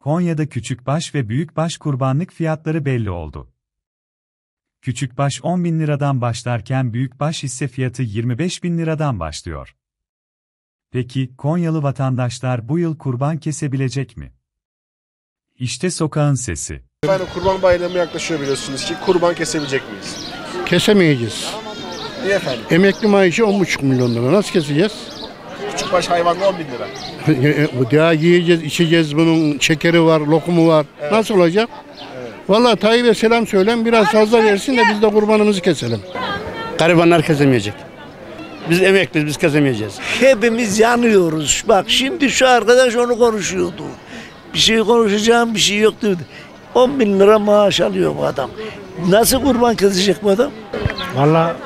Konya'da küçükbaş ve büyükbaş kurbanlık fiyatları belli oldu. Küçükbaş 10 bin liradan başlarken büyükbaş ise fiyatı 25 bin liradan başlıyor. Peki, Konyalı vatandaşlar bu yıl kurban kesebilecek mi? İşte sokağın sesi. Efendim kurban bayramı yaklaşıyor biliyorsunuz ki kurban kesebilecek miyiz? Kesemeyeceğiz. Niye efendim? Emekli maaşı 10,5 milyon lira. Nasıl keseceğiz? Küçükbaş hayvanla 10 bin lira. Bu Daha yiyeceğiz, içeceğiz. Bunun şekeri var, lokumu var. Nasıl olacak? Vallahi Tayyip'e selam söylen biraz fazla versin de biz de kurbanımızı keselim. Garibanlar kesemeyecek. Biz emekliyiz, biz kesemeyeceğiz. Hepimiz yanıyoruz. Bak şimdi şu arkadaş onu konuşuyordu. Bir şey konuşacağım bir şey yok dedi. 10 bin lira maaş alıyor bu adam. Nasıl kurban kesecek bu adam? Valla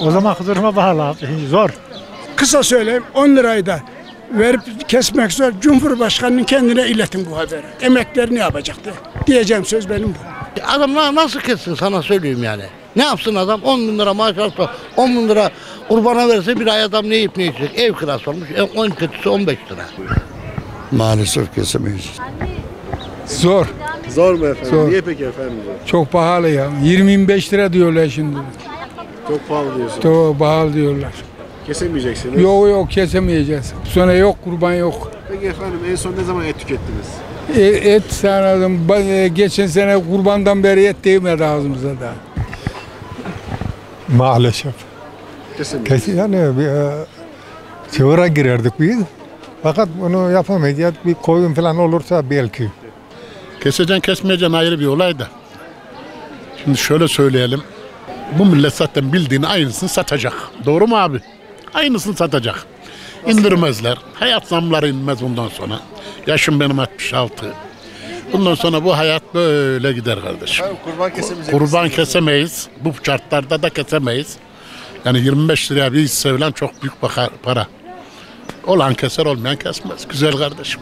o zaman duruma bağlı abi. Zor. Kısa söyleyeyim 10 lirayı da verip kesmek zor. Cumhurbaşkanının kendine iletin bu haberi. Emekleri ne yapacaktı? Diyeceğim söz benim bu. Adam na- nasıl kessin sana söyleyeyim yani. Ne yapsın adam? 10 bin lira maaş alsa 10 bin lira kurbana verse bir ay adam ne yiyip ne içecek? Ev kirası olmuş. En kötüsü 15 lira. Maalesef kesemeyiz. Zor. Zor mu efendim? Zor. Niye peki efendim? Çok pahalı ya. 20-25 lira diyorlar şimdi. Çok pahalı diyorsun. Çok pahalı diyorlar. Kesemeyeceksiniz. Yok yok kesemeyeceğiz. Bu sene yok kurban yok. Peki efendim en son ne zaman et tükettiniz? E, et sanırım ba- e, geçen sene kurbandan beri et değmedi ağzımıza da. Maalesef. Kesemeyeceksiniz. Kesin yani bir e, çığıra girerdik biz. Fakat bunu yapamayacağız. Bir koyun falan olursa belki. Keseceksin kesmeyeceksin ayrı bir olay da. Şimdi şöyle söyleyelim. Bu millet zaten bildiğini aynısını satacak. Doğru mu abi? Aynısını satacak. İndirmezler. Hayat zamları inmez bundan sonra. Yaşım benim 66. Bundan sonra bu hayat böyle gider kardeşim. Efendim kurban kesemeyecek Kurban kesemeyiz. Bu şartlarda da kesemeyiz. Yani 25 liraya bir hisse çok büyük para. Olan keser olmayan kesmez. Güzel kardeşim.